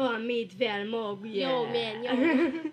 på mitt välmåg. Jag med, jag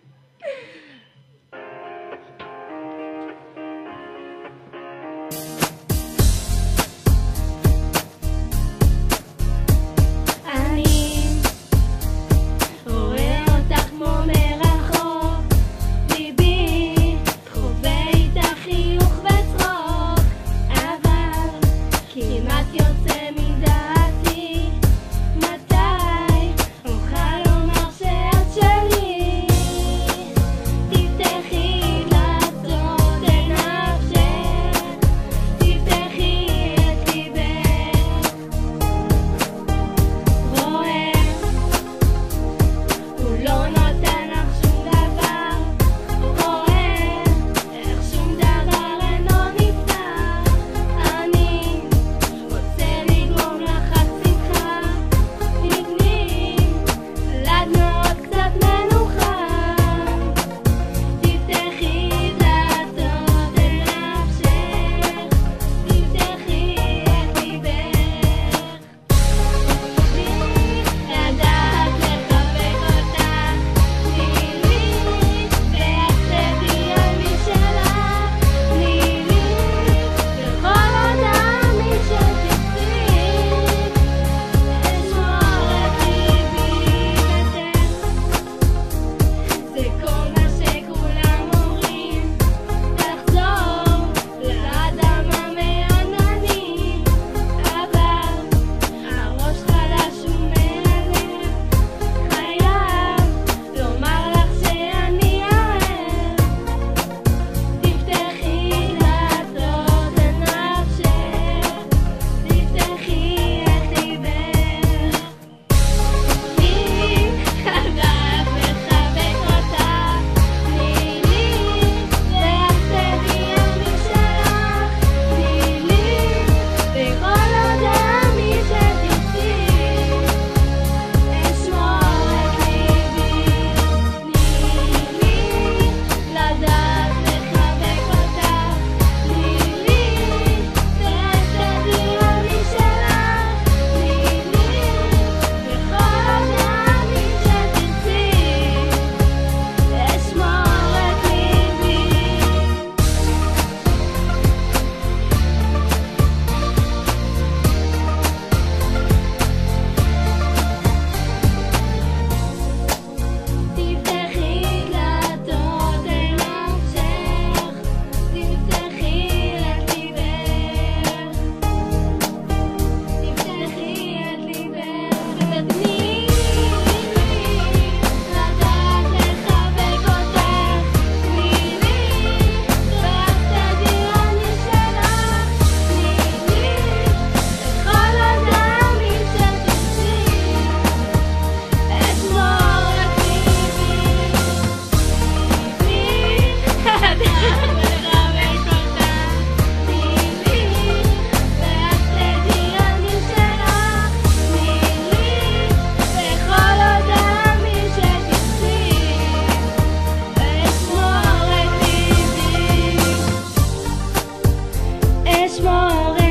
small